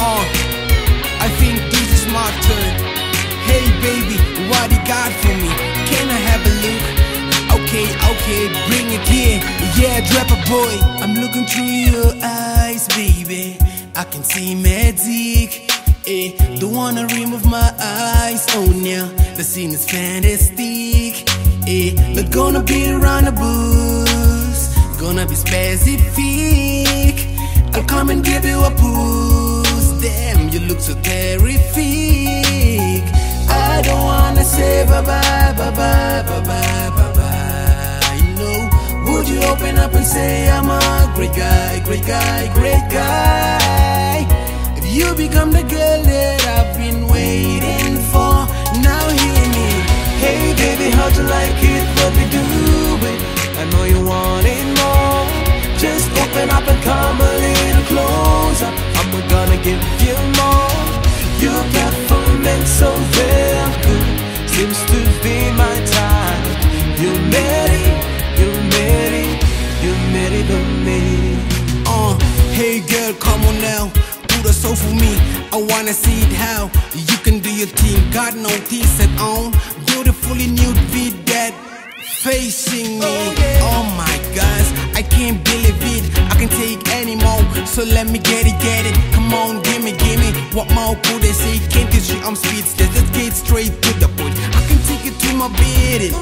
on. I think this is my turn. Hey baby, what you got for me? Can I have a look? Okay, okay, bring it here. Yeah, rapper boy. I'm looking through your eyes, baby. I can see magic. Eh, don't wanna remove my eyes. Oh, yeah, the scene is fantastic. Eh, not gonna be around the booth, gonna be specific. I'll come and give you a push. Damn, you look so terrific. I don't wanna say bye bye, bye bye, bye bye, bye bye. No, would you open up and say I'm a great guy, great guy, great guy? If you become the girl that I've been waiting for, now hear me. Hey baby, how'd you like it when we do it? I know you want it more. Just open up and come give you more. Your performance so damn good. Seems to be my time. You marry, you marry, you marry the me. Uh, hey girl, come on now. Do the soul for me. I wanna see it how you can do your thing. Got no teeth at on. Beautifully nude with that facing me. Oh my gosh, I can't believe it. I can take. So let me get it, get it. Come on, gimme, gimme. What more could I say? Can't you I'm speechless. Let's get straight to the point. I can take it to my bed.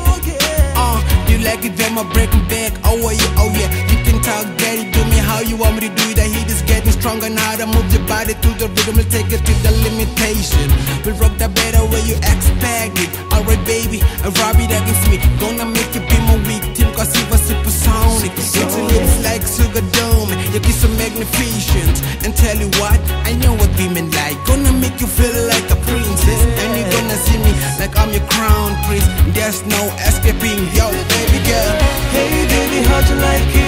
Uh, you like it, then my breaking back. Oh yeah, oh yeah. You can talk, daddy, do me how you want me to do it. The heat is getting stronger now. To move your body to the rhythm, we'll take it to the limitation. We'll rock the better way you expect it. Alright, baby, I rub it against me. Gonna make you be my victim, cause you were supersonic. It's lips like sugar dome. Your kiss so magnificent. And tell you what, I know what women like. Gonna make you feel like a princess. And you're gonna see me like I'm your crown prince. There's no escaping, yo, baby girl. Hey baby, how'd you like it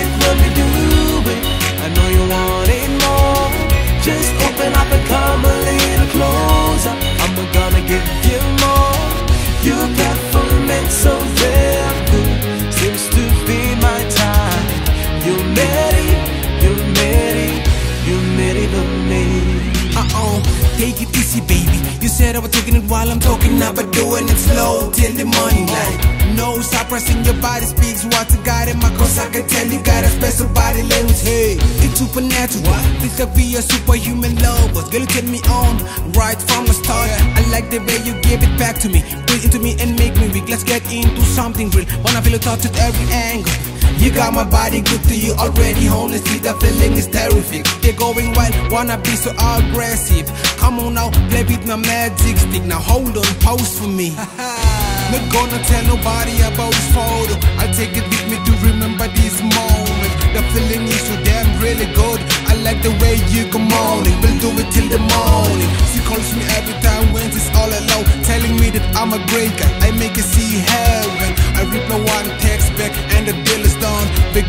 take it easy, baby. You said I was taking it while I'm talking, now but doing it slow till the morning light. No suppressing your body speaks what you got in my cause I can tell you got a special body language. Hey, it's supernatural. This could be a superhuman love, but girl, turn me on right from the start. I like the way you give it back to me, breathe into me and make me weak. Let's get into something real. Wanna feel it touch at every angle. You got my body good to you already. Honestly, the feeling is terrific. They're going wild, wanna be so aggressive. Come on now, play with my magic stick. Now hold on, pose for me. Not gonna tell nobody about this photo. I'll take it with me to remember this moment. The feeling is so damn really good. I like the way you come on it. We'll do it till the morning. She calls me every time when she's all alone, telling me that I'm a great guy.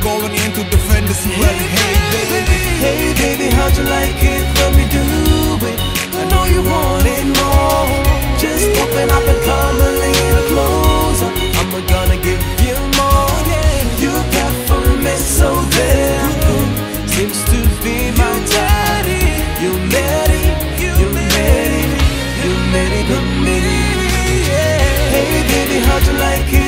Done. We're going into the fantasy world. Hey baby. Hey baby, how'd you like it when we do it? I know you want it more. Just open up and come a little closer. I'm gonna give you more. Your performance so damn good. Seems to be my daddy. You marry, you marry, you marry the me. Hey baby, how'd you like it